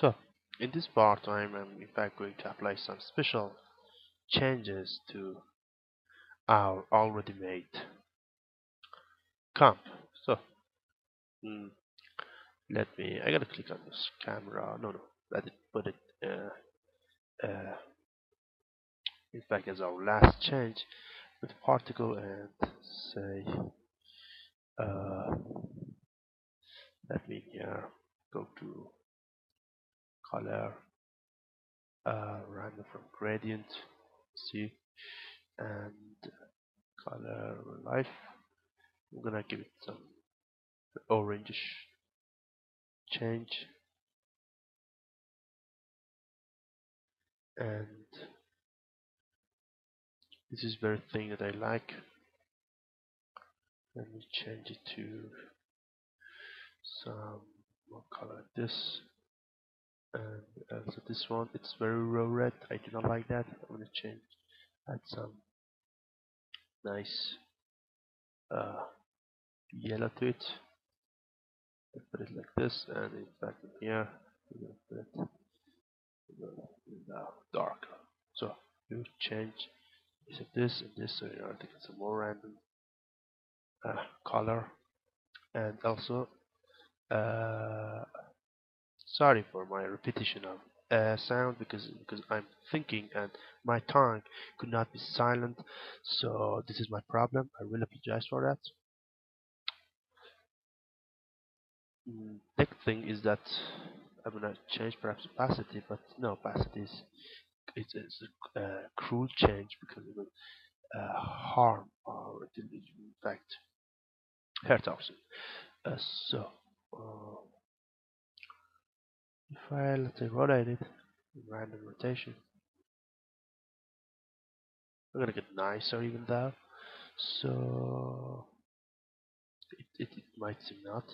So, in this part I am in fact going to apply some special changes to our already made comp. So, mm, let me, I gotta click on this camera, no, no, let it put it, uh, uh, in fact as our last change with particle and say, uh, let me here go to color uh, random from gradient see and color life. I'm gonna give it some orangish change. And this is very thing that I like. Let me change it to some more color. Like this and also this one it's very raw red. I do not like that. I'm gonna change add some nice uh, yellow to it. Put it like this and in fact in here. We're gonna put it now dark. So you change. This and this so you know to get some more random uh, color. And also uh, sorry for my repetition of uh, sound because because I'm thinking and my tongue could not be silent so this is my problem. I really apologize for that. Mm, next thing is that I'm gonna change perhaps opacity but no opacity is it's, it's a uh, cruel change because it will uh, harm or it will in fact hurt also. Uh, uh, if I let's say rotate it random rotation I'm gonna get nicer even though so it, it, it might seem not.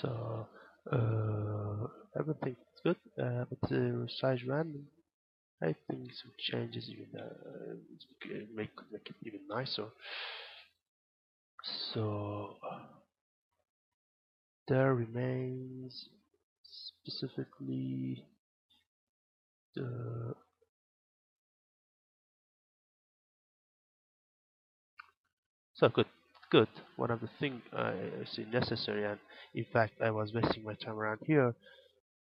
So uh, everything is good. Uh, but the size random I think some changes even uh, make, make it even nicer. So there remains specifically the so good good. One of the things I see necessary and in fact I was wasting my time around here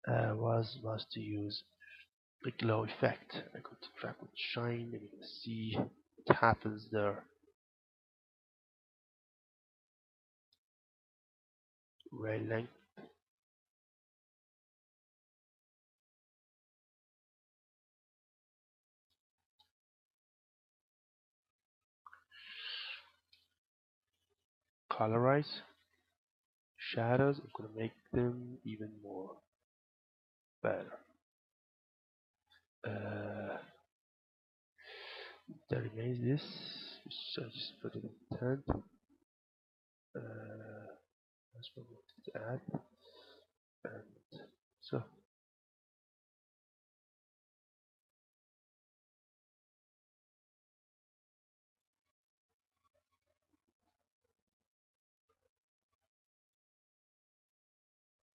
uh, was was to use the glow effect. I could track with shine and you can see what happens there. Ray length colorize shadows I'm gonna make them even more better. Uh, there remains this so just put it in 10 uh, that's what we wanted to add. And so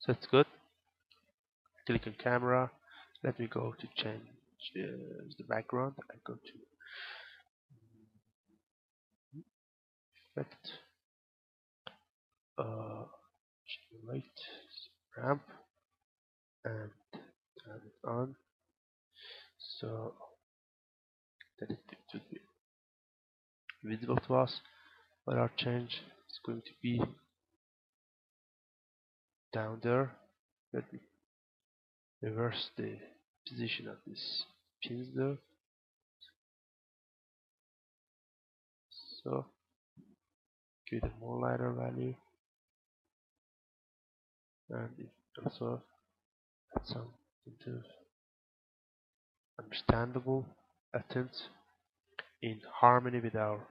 so it's good. Click on camera. Let me go to change uh, the background. I go to effect. Uh, generate ramp and turn it on. So that it should be visible to us. But our change? Is going to be down there. Let me reverse the position of this pins there. So give it a more lighter value. And also add some into understandable attempt in harmony with our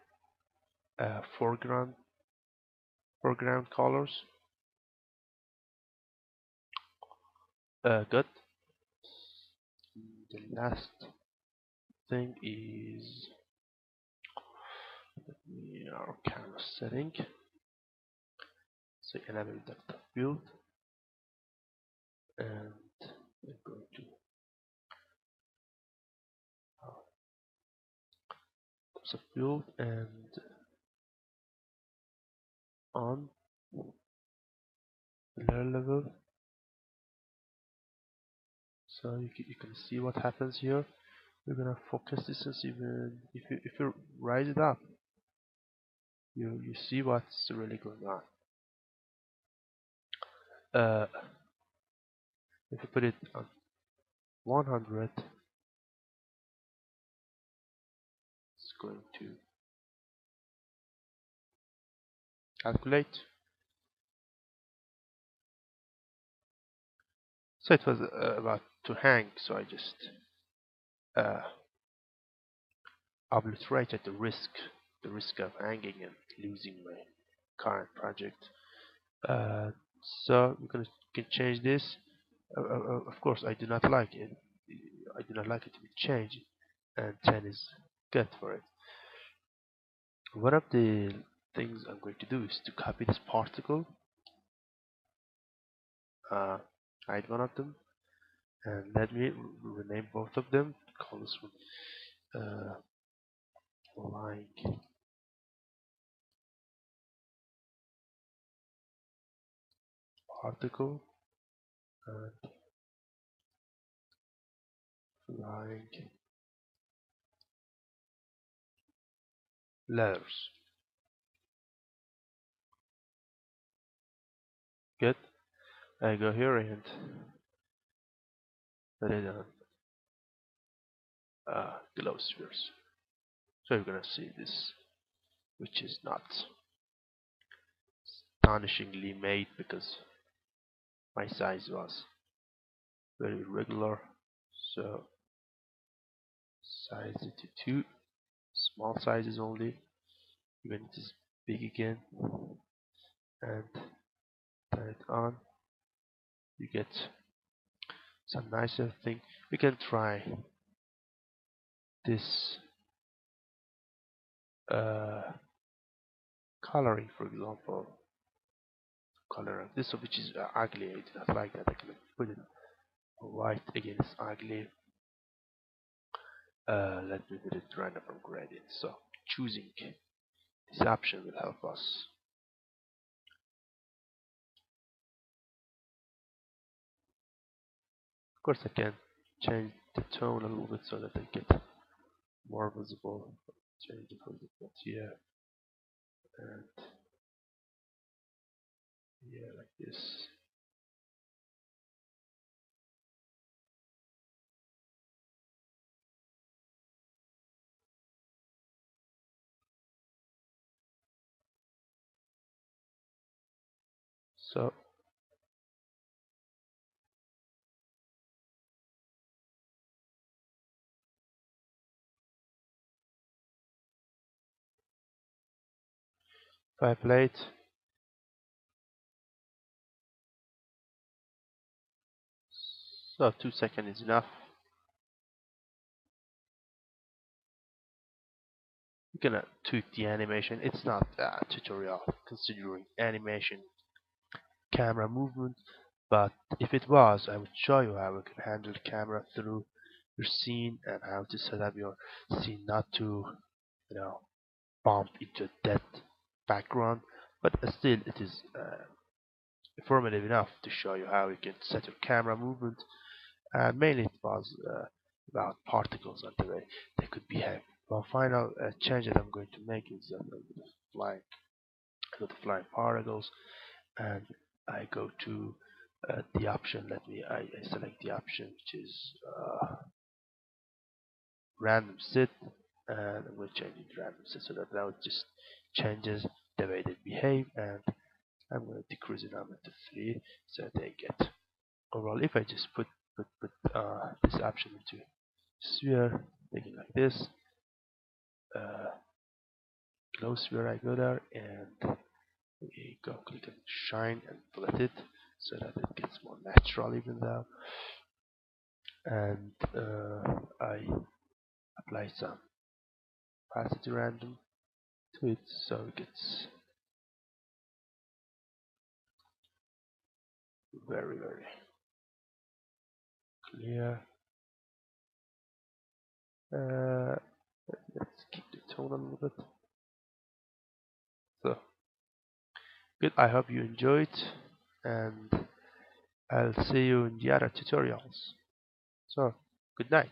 uh, foreground foreground colors uh, good. The last thing is our camera setting. So enable of field and I'm going to uh, subbuild and on layer level so you can, you can see what happens here. We're gonna focus distance even if you if you rise it up you you see what's really going on. Uh, if you put it on 100 it's going to calculate. So it was uh, about to hang so I just uh, obliterated the risk the risk of hanging and losing my current project. Uh, so we can, change this. Uh, uh, uh, of course I do not like it. I do not like it to be changed and 10 is good for it. One of the things I'm going to do is to copy this particle. Uh, hide one of them and let me rename both of them call this one uh, like article and flying letters. Good. I go here and it on uh, glow spheres so you're gonna see this which is not astonishingly made because my size was very regular. So size it to 2 small sizes only. Even it is big again. And turn it on you get some nicer thing. We can try this uh, coloring for example. Color. This which is uh, ugly. I do not like that. I can put it white again. It's ugly. Uh, let me put it random from gradient so choosing. This option will help us course I can change the tone a little bit so that I get more visible. Change the visibility here and yeah like this. So play it so two seconds is enough. Can uh, tweak the animation. It's not a tutorial considering animation camera movement but if it was I would show you how you can handle the camera through your scene and how to set up your scene not to you know bump into a dead background but still it is uh, informative enough to show you how you can set your camera movement and mainly it was uh, about particles and the way they could behave. Well, final uh, change that I'm going to make is uh, flying, go to flying particles, and I go to uh, the option. Let me I, I, select the option which is uh, random sit, and I'm going to change it to random sit so that now it just changes the way they behave, and I'm going to decrease the number to three so they get overall. If I just put put, put uh, this option into sphere, make it like this. Uh, glow sphere, I go there and we go click on shine and split it so that it gets more natural even though. And uh, I apply some opacity random to it so very very clear. Uh, let's keep the tone a little bit. So good. I hope you enjoyed and I'll see you in the other tutorials. So good night